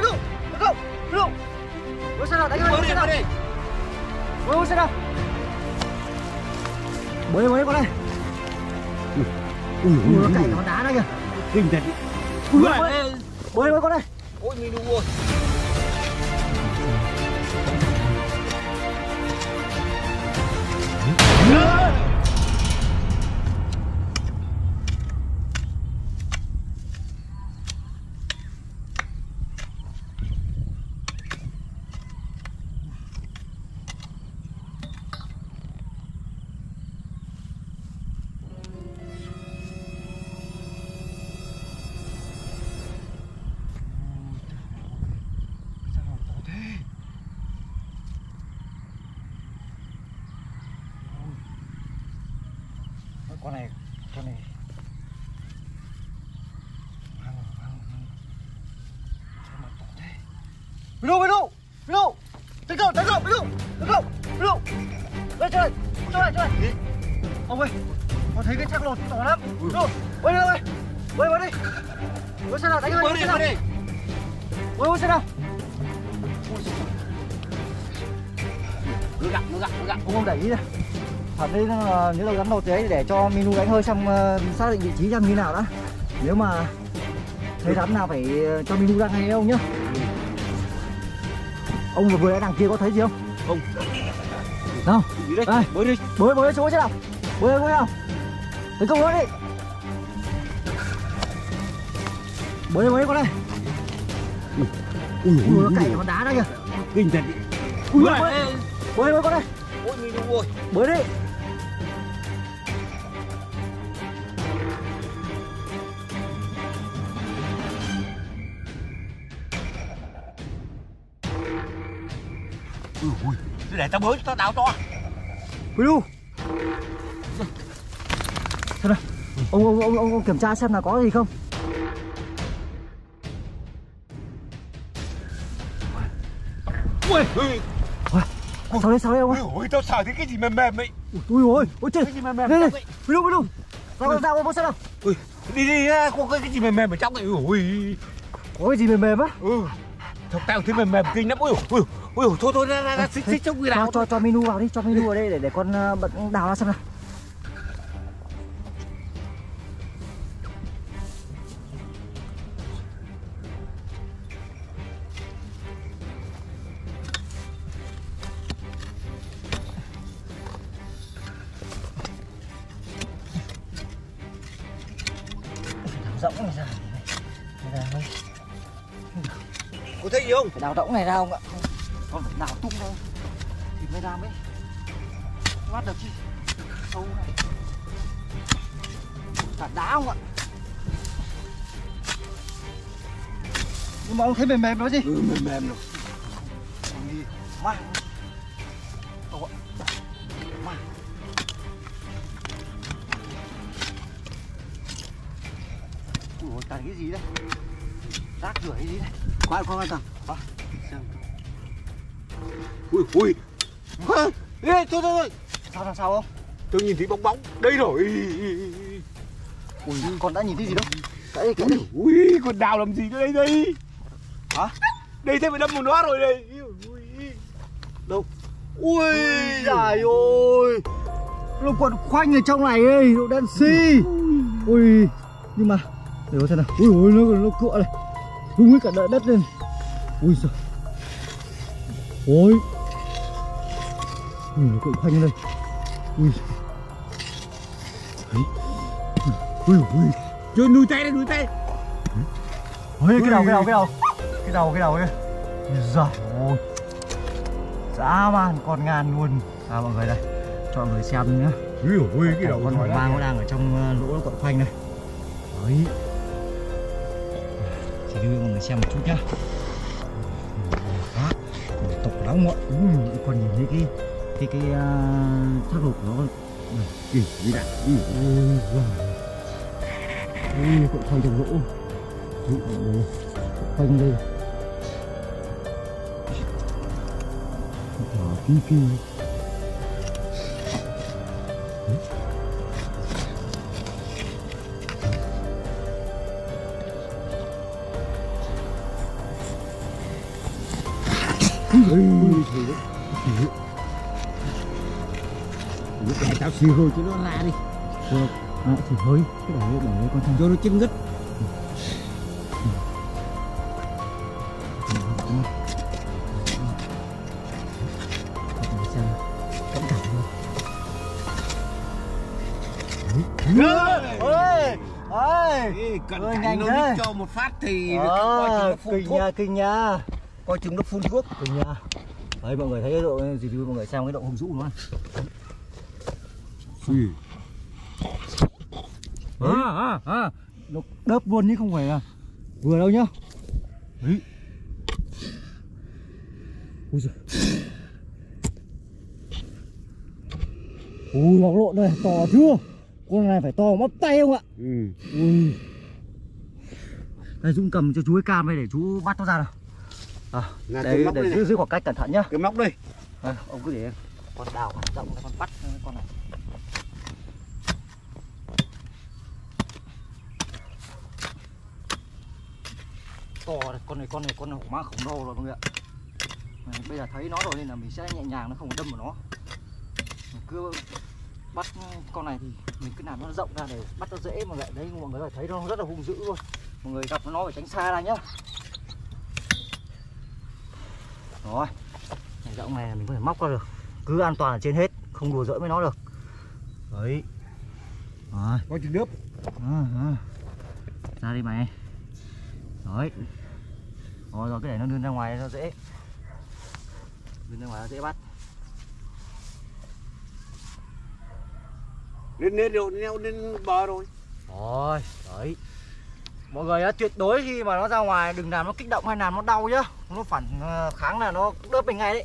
Bilu, tấn công, Bilu. Ngồi xe nào, đánh ơi, ngồi xe nào. Ngồi ngồi xe nào. Con đây. ui Ui, nó cày con đá đây kìa. kinh thật Ui, bơi, bơi bơi con đây. ôi mình đu ơi Con này, con này. Bilu, Bilu, Bilu. Tấn công, tấn công, Bilu, tấn công, Bilu. Đây trời, cho này, cho này. Ông ơi, con thấy cái xác lột to lắm. Bilu, bơi đi, bơi, bơi, bơi đi. Bơi xe nào, đánh ơi, đi xe nào. đi bơi xe nào. nó gặp nó gặp nó Ông không để ý Thật đây là nếu là gắn đầu đấy để cho Minu đánh hơi xong ờ, xác định vị trí xem như nào đã. Nếu mà thấy rắn nào phải ờ, cho Minu ra ngay ông nhá. Ông vừa vừa đằng kia có thấy gì không? Không. Không? đi đây Đây. bơi đi Bơi bơi xuống chứ nào. Bơi bơi nào. Tấn công luôn đi. Bơi bơi con đây. ui Ui, nó cày con đá đây kìa. kinh thật Ui, bơi, bơi bơi con đây. ôi mình Bơi đi. Ui ui để tao bơi tao đào to Bilu. Xem nào. Ông, ông ông ông ông kiểm tra xem là có gì không. ui ui Sau đây sau đây ông ơi. ui tao sợ thấy cái gì mềm mềm ấy Ui ôi, ôi chết. cái gì mềm mềm Đây đây. trong ấy. Bilu Bilu. Sao sao ông xem nào. ui đi đi ra, có cái gì mềm mềm ở trong ấy ui Có cái gì mềm mềm á? ừ Thằng tao thấy mềm mềm kinh lắm ui ui ui thôi thôi ra ra ra xích xích trong người nào cho cho Minu vào đi, cho Minu vào đây để để con ờ, bật đào ra xem nào. Rỗng này ra. Đây là đây. có thấy gì không đào rỗng này ra không ạ? Còn phải đào tung ra thì mới ra mới bắt được chứ. Sâu này. Cả đá không ạ? Nhưng mà ông thấy mềm mềm đó gì? ừ mềm mềm rồi Đi mang. Đâu ạ? Ôi, toàn cái gì đây? Rác rưởi gì đây? khoan khoan thằng Hả? Ui ui. Ê, thôi thôi thôi. Sao sao sao không? tôi nhìn thấy bóng bóng. Đây rồi. Ui, con đã nhìn thấy gì đâu? Cái gì, cái gì? ui con đào làm gì đây đây? Hả? đây thế phải đâm một nó rồi đây. Ui Đâu? Ui, trời ơi. Nó còn khoanh ở trong này ấy, độ đen xi. Ui, nhưng mà Để có xem nào. Ui ôi, nó, nó cựa này. Rung hết cả đợi đất lên. Ui giời. Ôi Ui, nó cựa khoanh lên đây Ui Đấy. Ui, ui chưa nuôi tay đây nuôi tay Ôi, cái đầu, cái đầu, cái đầu Cái đầu, cái đầu Ui giời ơi Dã man con ngàn luôn À mọi người đây Cho mọi người xem nhá ui ui cái đầu con con hổ mang nó đang ở trong ờ, lỗ quặn khoanh này đấy thì đưa mọi người xem một chút nhá tục lắm mọi ui còn nhìn thấy cái cái cái uh, thác lục nó kỳ đi đã ui ui ui quặn khoanh trong lỗ khoanh đây thả phi phi lúc này tao xì hồi cho nó la đi. Được. À, thì thôi, cái để để con thằng cho nó chân ngất ôi, Ê, cẩn thận nó đi cho một phát thì coi chừng à, nó phun kinh thuốc. nha, kinh nha, coi chừng nó phun thuốc. Kinh nha. Đấy mọi người thấy cái độ review mọi người xem cái độ hùng dũng nó Ui, à, à, à. nó đớp luôn chứ không phải là vừa đâu nhá. Đấy. Ui giời. Ui bóng lộn này to chưa? Con này phải to bắp tay không ạ? Ừ. ui. Đây dũng cầm cho chú cái cam đây để chú bắt nó ra nào. À, Là đây để đây giữ giữ khoảng cách cẩn thận nhá. Cái móc đây. À, ông cứ để con đào con rộng con bắt con này to này, con này con này con này hổ mang khổng lồ rồi mọi người ạ. Này, bây giờ thấy nó rồi nên là mình sẽ nhẹ nhàng nó không có đâm vào nó. Mình cứ bắt con này thì mình cứ làm nó rộng ra để bắt nó dễ mà lại đấy mọi người phải thấy nó rất là hung dữ luôn. Mọi người gặp nó phải tránh xa ra nhá. Rồi này rộng này mình có thể móc ra được. Cứ an toàn ở trên hết không đùa giỡn với nó được. Đấy. Rồi. Coi chừng đớp à, à. ra đi mày. Đấy rồi rồi cái để nó đưa ra ngoài nó dễ. Đưa ra ngoài nó dễ bắt. Lên lên rồi leo lên bờ rồi. Rồi đấy. Mọi người á, tuyệt đối khi mà nó ra ngoài đừng làm nó kích động hay làm nó đau nhá. Nó phản ờ, kháng là nó đớp mình ngay đấy.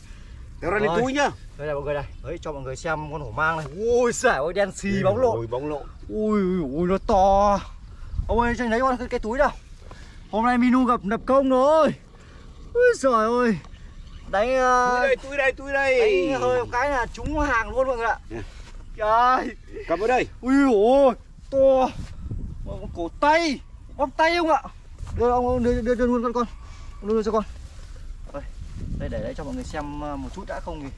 Kéo ra lên túi nhá. Đây là mọi người này đấy cho mọi người xem con hổ mang này. Ui xẻ ôi đen xì bóng lộn. Ôi, bóng lộn. Ui ui ui nó to. Ông ơi tranh lấy con cái túi đâu hôm nay minu gặp nập công rồi. Ui trời ơi. Đánh túi uh, đây túi đây túi đây. đánh hơi một cái là trúng hàng luôn mọi người ạ. Trời. Cầm ở đây. Ui ôi to. Con cổ tay. Bắp tay không ạ? Đưa ông đưa, đưa, đưa luôn con con. Ông đưa cho con. Đây, đây để đấy cho mọi người xem uh, một chút đã không thì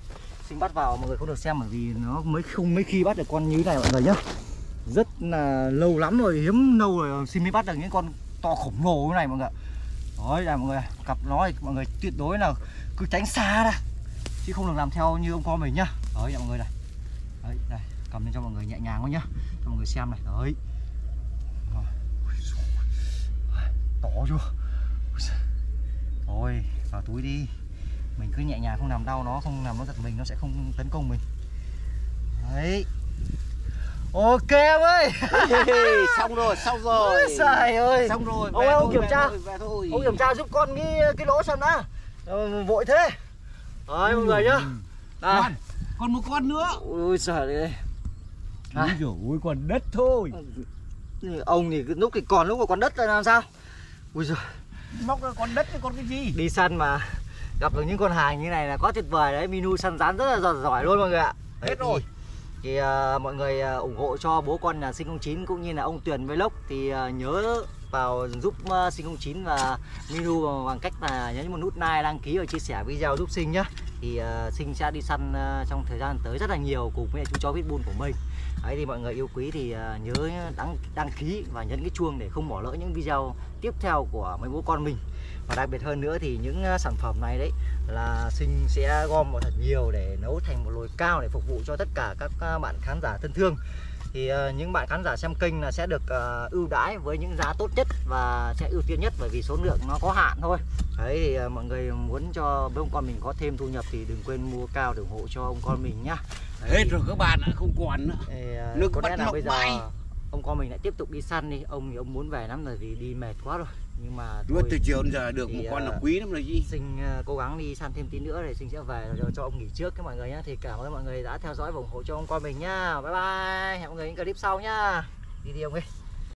sinh bắt vào mọi người không được xem bởi vì nó mới không mấy khi bắt được con như thế này mọi người nhá. Rất là lâu lắm rồi hiếm lâu rồi xin mới bắt được những con to khổng lồ như này mọi người ạ. Đấy, là mọi người cặp nó thì mọi người tuyệt đối là cứ tránh xa ra, chứ không được làm theo như ông con mình nhá. Đấy mọi người này. Đấy, đây, cầm lên cho mọi người nhẹ nhàng thôi nhá, cho mọi người xem này. Đấy. To chưa? Thôi vào túi đi. Mình cứ nhẹ nhàng, không làm đau nó, không làm nó giật mình, nó sẽ không tấn công mình. Đấy ok em ơi. Xong rồi xong ôi rồi trời ơi. Xong rồi Ông về ơi, ông thôi, kiểm về tra. thôi, về thôi. Ông kiểm tra giúp con cái cái lỗ xem đã. Ờ, vội thế. Đấy mọi người nhá. Đây Con, còn một con nữa. Ui trời ơi. Úi dồi ôi còn đất thôi. Ông thì lúc thì còn lúc mà còn đất là làm sao? Ui giời. Móc ra con đất với con cái gì? Đi săn mà. Gặp được những con hàng như này là quá tuyệt vời đấy. Minu săn rán rất là giỏi, giỏi luôn mọi người ạ. Hết thì- rồi thì uh, mọi người uh, ủng hộ cho bố con là sinh 09 cũng như là ông Tuyền Vlog thì uh, nhớ vào giúp uh, sinh 09 và Minu bằng, cách là nhấn một nút like đăng ký và chia sẻ video giúp sinh nhá. Thì uh, sinh sẽ đi săn uh, trong thời gian tới rất là nhiều cùng với chú chó pitbull của mình. Ấy thì mọi người yêu quý thì uh, nhớ đăng đăng ký và nhấn cái chuông để không bỏ lỡ những video tiếp theo của mấy bố con mình và đặc biệt hơn nữa thì những à, sản phẩm này đấy là sinh sẽ gom vào thật nhiều để nấu thành một nồi cao để phục vụ cho tất cả các à, bạn khán giả thân thương. Thì à, những bạn khán giả xem kênh là sẽ được ưu đãi với những giá tốt nhất và sẽ ưu tiên nhất bởi vì số lượng nó có hạn thôi. Đấy thì mọi người muốn cho với ông con mình có thêm thu nhập thì đừng quên mua cao để ủng hộ cho ông con mình nhá. Đấy, hết rồi các bạn ạ không còn nữa. À, Nước có bắt lẽ là bây giờ mãi. Ông con mình lại tiếp tục đi săn đi. Ông thì ông muốn về lắm rồi vì đi mệt quá rồi. Nhưng mà thôi từ chiều đến giờ được Thì, một con là à, quý lắm là gì sinh à, cố gắng đi săn thêm tí nữa để sinh sẽ về rồi cho ông nghỉ trước các mọi người nhá. Thì cảm ơn mọi người đã theo dõi và ủng hộ cho ông con mình nhá. Bye bye. Hẹn mọi người những clip sau nhá. Đi đi ông ơi